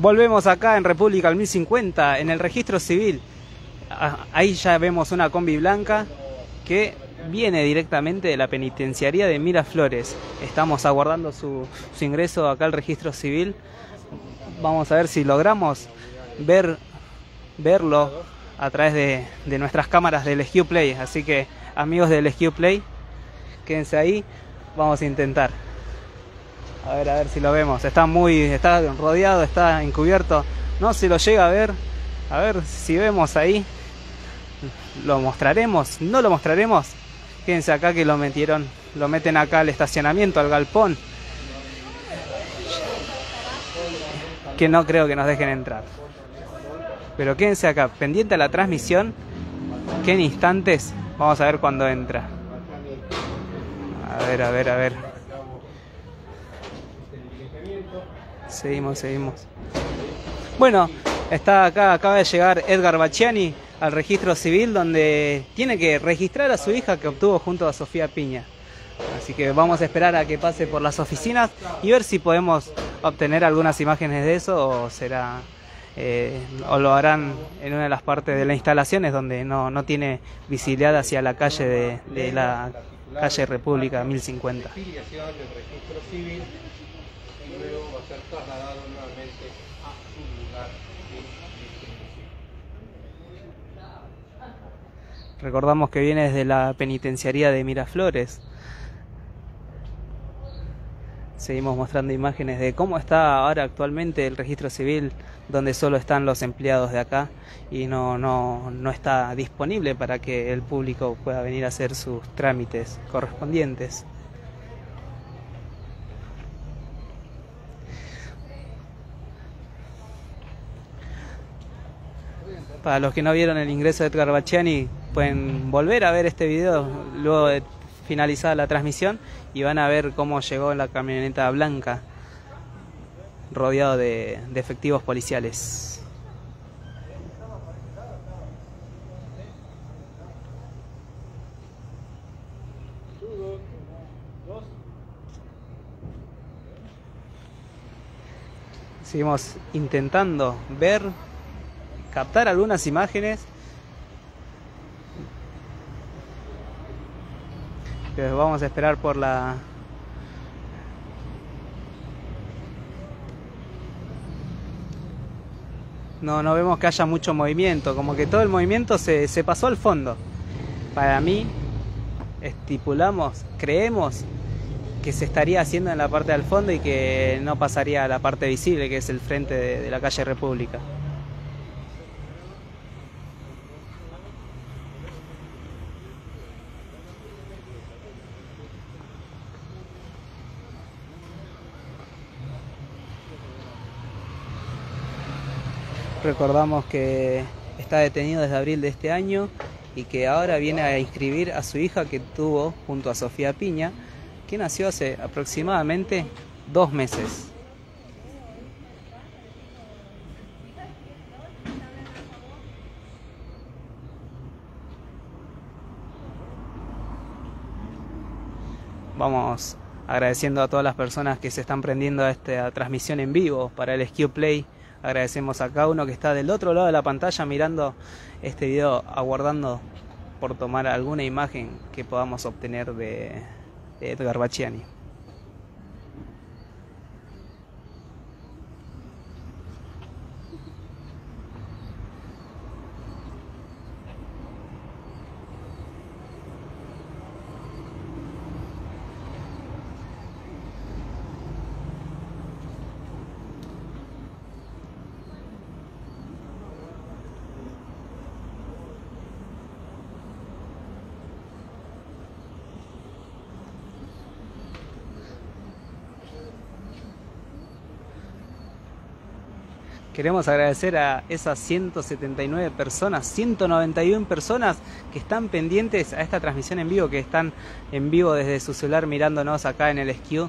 Volvemos acá en República al 1050, en el registro civil. Ah, Ahí ya vemos una combi blanca que viene directamente de la penitenciaría de Miraflores. Estamos aguardando su, ingreso acá al registro civil. Vamos a ver si logramos ver, verlo a través de, de nuestras cámaras del SQ Play. Así que amigos del SQ Play, quédense ahí. Vamos a intentar. A ver, a ver si lo vemos. Está muy, está rodeado, está encubierto. No se lo llega a ver. A ver si vemos ahí. Lo mostraremos, no lo mostraremos. Fíjense acá que lo metieron, lo meten acá al estacionamiento, al galpón. Que no creo que nos dejen entrar. Pero quédense acá, pendiente a la transmisión, que en instantes vamos a ver cuando entra. A ver, a ver, a ver. Seguimos, seguimos. Bueno, está acá, acaba de llegar Edgar Bacciani al registro civil donde tiene que registrar a su hija que obtuvo junto a Sofía Piña. Así que vamos a esperar a que pase por las oficinas y ver si podemos obtener algunas imágenes de eso o será eh, o lo harán en una de las partes de las instalaciones donde no, no tiene visibilidad hacia la calle de, de la calle República 1050. Luego va a ser trasladado nuevamente a su lugar de distribución. Recordamos que viene desde la penitenciaría de Miraflores. Seguimos mostrando imágenes de cómo está ahora actualmente el registro civil, donde solo están los empleados de acá y no, no, no está disponible para que el público pueda venir a hacer sus trámites correspondientes. Para los que no vieron el ingreso de Edgar Bacciani, pueden volver a ver este video luego de finalizada la transmisión y van a ver cómo llegó la camioneta blanca rodeado de, de efectivos policiales. Seguimos intentando ver, captar algunas imágenes. Pero vamos a esperar por la no no vemos que haya mucho movimiento como que todo el movimiento se, se pasó al fondo. Para mí estipulamos creemos que se estaría haciendo en la parte del fondo y que no pasaría a la parte visible que es el frente de la calle República Recordamos que está detenido desde abril de este año y que ahora viene a inscribir a su hija que tuvo junto a Sofía Piña, que nació hace aproximadamente dos meses. Vamos agradeciendo a todas las personas que se están prendiendo a esta transmisión en vivo para el SQ Play Agradecemos a cada uno que está del otro lado de la pantalla mirando este video, aguardando por tomar alguna imagen que podamos obtener de, Edgar Bacciani. Queremos agradecer a esas 179 personas, 191 personas que están pendientes a esta transmisión en vivo, que están en vivo desde su celular mirándonos acá en el SQ y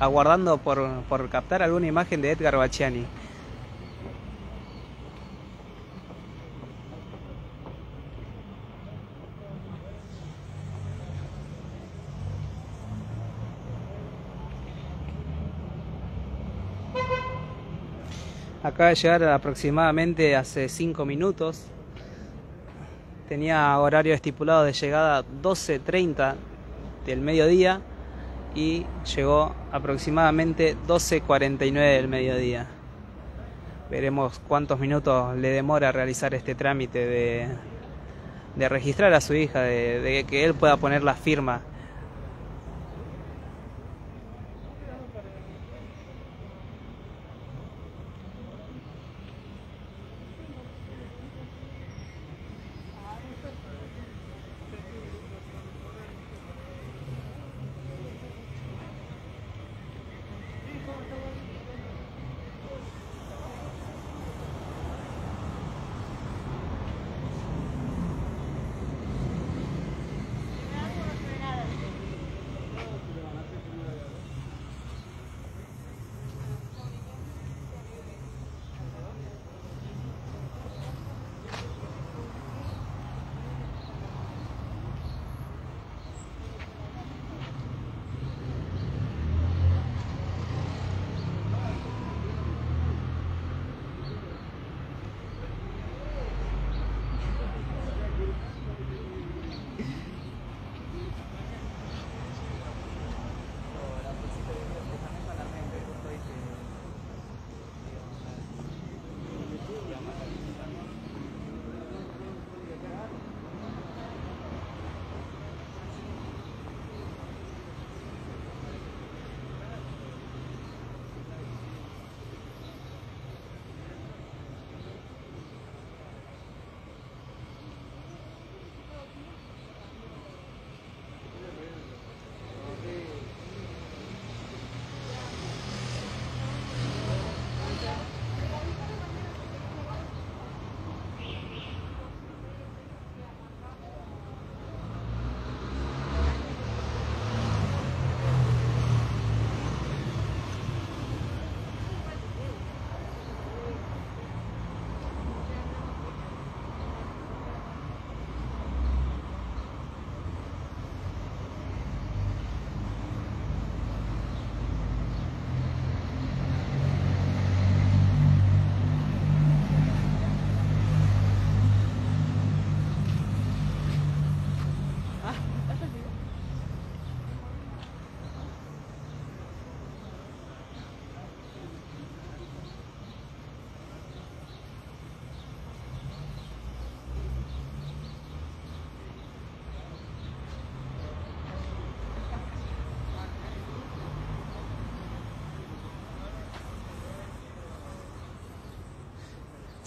aguardando por, por captar alguna imagen de Edgar Bacciani. Acaba de llegar aproximadamente hace 5 minutos. Tenía horario estipulado de llegada 12.30 del mediodía y llegó aproximadamente 12.49 del mediodía. Veremos cuántos minutos le demora realizar este trámite de, de registrar a su hija, de, de que él pueda poner la firma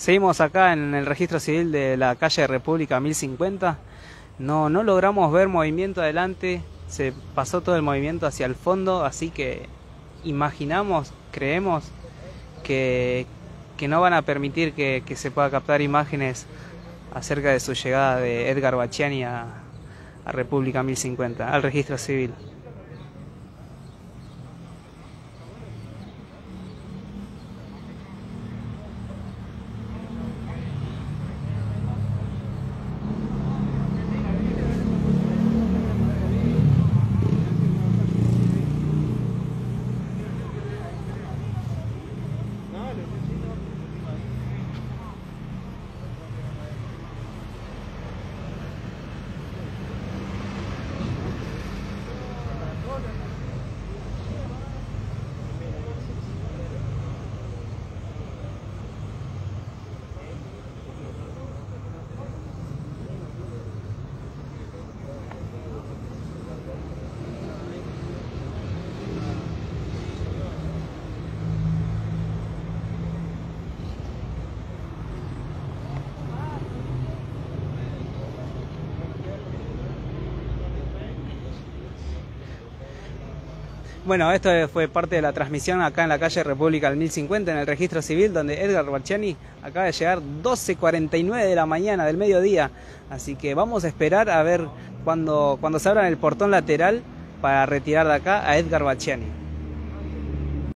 Seguimos acá en el registro civil de la calle República 1050. No, no logramos ver movimiento adelante, se pasó todo el movimiento hacia el fondo, así que imaginamos, creemos que, que no van a permitir que, se pueda captar imágenes acerca de su llegada de Edgar Bachiani a, a República 1050, al registro civil. Bueno, esto fue parte de la transmisión acá en la calle República del 1050 en el registro civil donde Edgar Barciani acaba de llegar 12.49 de la mañana del mediodía. Así que vamos a esperar a ver cuando, cuando se abra el portón lateral para retirar de acá a Edgar Barciani.